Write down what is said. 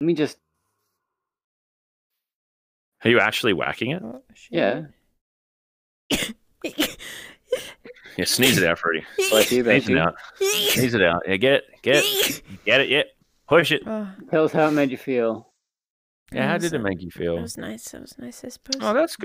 Let me just. Are you actually whacking it? Oh, yeah. Yeah, sneeze it out, Freddy. You, Sneeze it out. Sneeze it out. Yeah, get it. Get it. Get it. Yeah. Push it. Oh. Tell us how it made you feel. Yeah, how did it make you feel? It was nice. It was nice, I suppose. Oh, that's good.